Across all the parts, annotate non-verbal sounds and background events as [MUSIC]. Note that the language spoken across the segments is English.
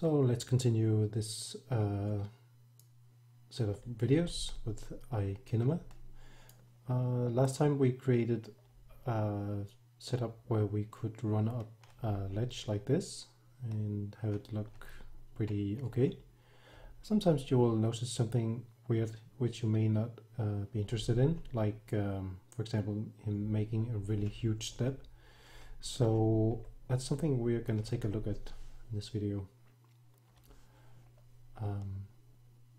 So let's continue this uh, set of videos with iKinema. Uh, last time we created a setup where we could run up a ledge like this and have it look pretty okay. Sometimes you will notice something weird which you may not uh, be interested in, like um, for example him making a really huge step. So that's something we're going to take a look at in this video. Um,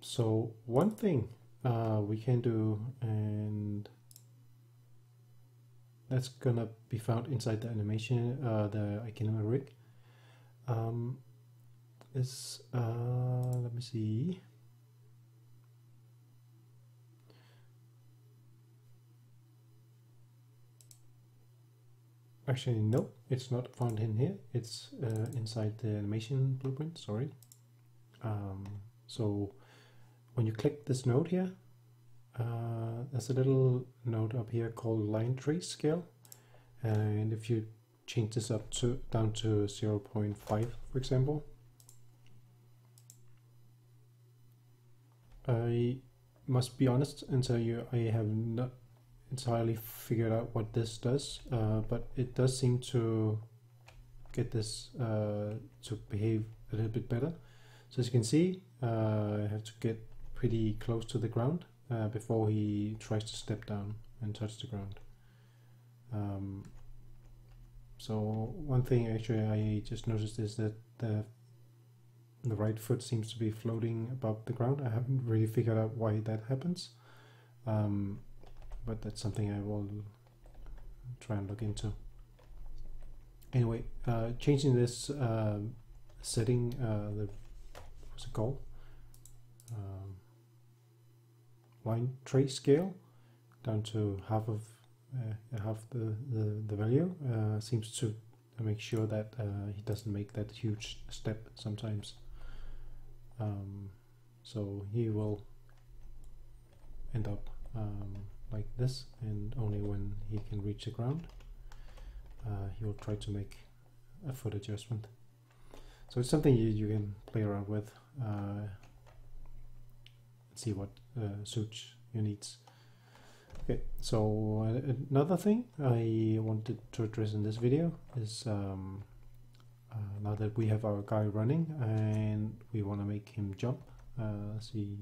so one thing uh, we can do, and that's gonna be found inside the animation, uh, the iKinema rig, um, is, uh, let me see, actually no it's not found in here. It's uh, inside the animation blueprint sorry um, so when you click this node here uh, there's a little node up here called line trace scale and if you change this up to down to 0.5 for example I must be honest and tell you I have not entirely figured out what this does, uh, but it does seem to get this uh, to behave a little bit better. So as you can see, uh, I have to get pretty close to the ground uh, before he tries to step down and touch the ground. Um, so one thing actually I just noticed is that the the right foot seems to be floating above the ground. I haven't really figured out why that happens. Um, but that's something I will try and look into. Anyway, uh, changing this uh, setting, uh, the what's it called? Um, line trace scale down to half of uh, half the the, the value uh, seems to make sure that uh, he doesn't make that huge step sometimes. Um, so he will end up um, like this and only when he can reach the ground uh, he will try to make a foot adjustment. So it's something you, you can play around with uh, see what uh, suits your needs. Okay, so uh, another thing I wanted to address in this video is um, uh, now that we have our guy running and we want to make him jump uh, as he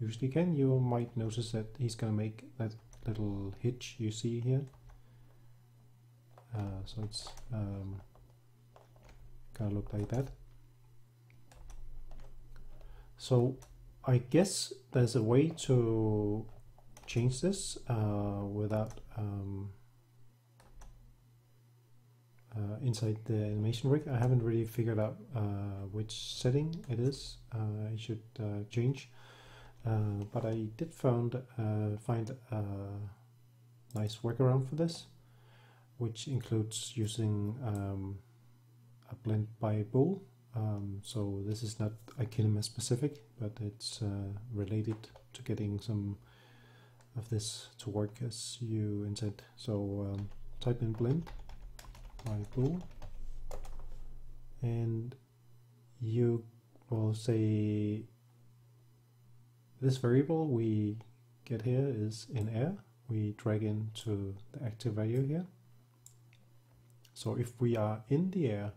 usually can, you might notice that he's going to make that little hitch you see here. Uh, so it's um, gonna look like that. So I guess there's a way to change this uh, without um, uh, inside the animation rig. I haven't really figured out uh, which setting it is uh, I should uh, change. Uh, but I did found find a nice workaround for this, which includes using um, a blend by bool. Um, so this is not iKinema specific, but it's uh, related to getting some of this to work as you intend. So um, type in blend by bool, and you will say this variable we get here is in air. We drag into the active value here. So if we are in the air,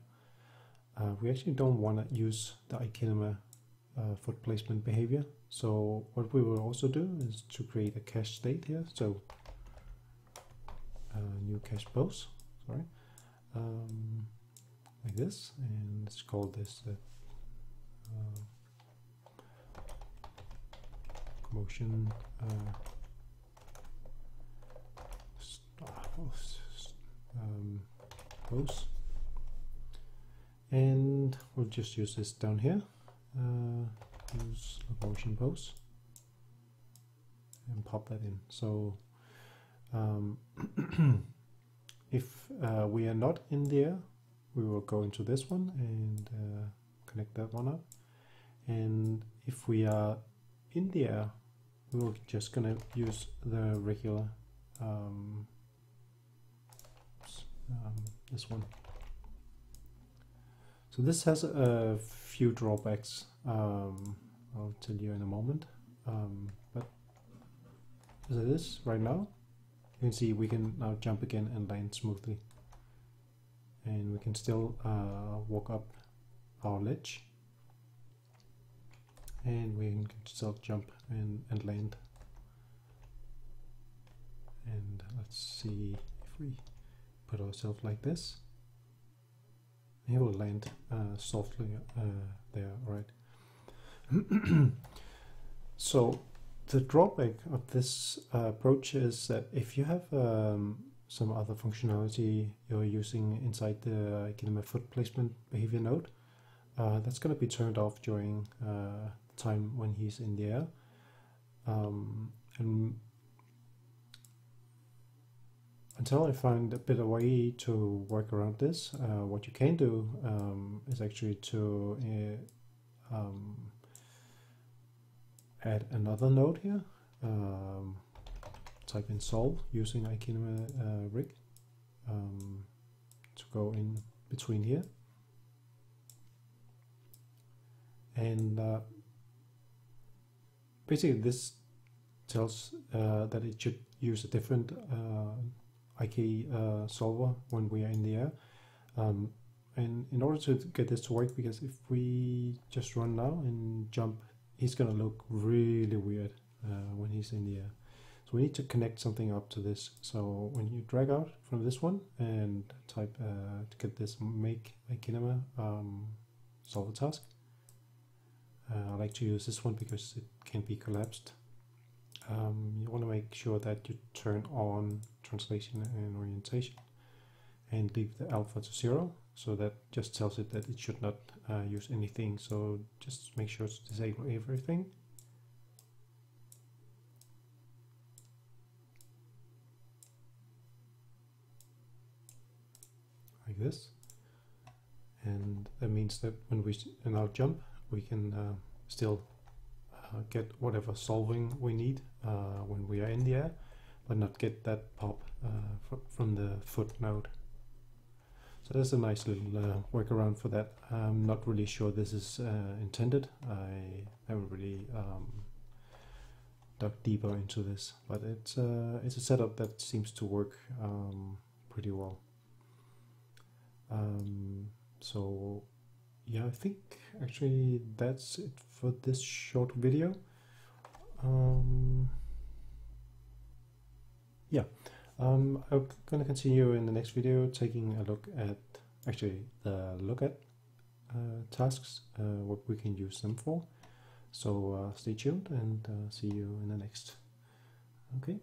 uh, we actually don't want to use the iKinema uh, foot placement behavior. So what we will also do is to create a cache state here. So uh, new cache pose, sorry, um, like this, and let's call this uh, motion uh, um, pose and we'll just use this down here. Uh, use a motion pose. And pop that in. So um, [CLEARS THROAT] if uh, we are not in there we will go into this one and uh, connect that one up. And if we are in the air we're just gonna use the regular um, um, this one So this has a few drawbacks. Um, I'll tell you in a moment. Um, but as it is right now, you can see we can now jump again and land smoothly. And we can still uh, walk up our ledge. And we can still jump and, and land. And let's see if we put ourselves like this. He will land uh, softly uh, there, right? [CLEARS THROAT] so the drawback of this uh, approach is that if you have um, some other functionality you're using inside the iKinema foot placement behavior node, uh, that's going to be turned off during uh, the time when he's in the air. Um, and until I find a better way to work around this, uh, what you can do um, is actually to uh, um, add another node here. Um, type in solve using iKinema uh, rig um, to go in between here. And uh, basically this tells uh, that it should use a different uh, IK uh, solver when we are in the air. Um, and in order to get this to work, because if we just run now and jump, he's gonna look really weird uh, when he's in the air. So we need to connect something up to this. So when you drag out from this one and type uh, to get this make iKinema um, solve a task, uh, I like to use this one because it can be collapsed um, you want to make sure that you turn on translation and orientation and leave the alpha to zero. So that just tells it that it should not uh, use anything. So just make sure to disable everything. Like this. And that means that when we now jump we can uh, still get whatever solving we need uh, when we are in the air, but not get that pop uh, fr from the foot node. So that's a nice little workaround for that. I'm not really sure this is intended. I haven't really um, dug deeper into this, but it's uh, it's a setup that seems to work um, pretty well. Um, so yeah, I think actually that's it for this short video. Um, yeah, um, I'm going to continue in the next video taking a look at actually the look at uh, tasks, uh, what we can use them for. So uh, stay tuned and uh, see you in the next. Okay.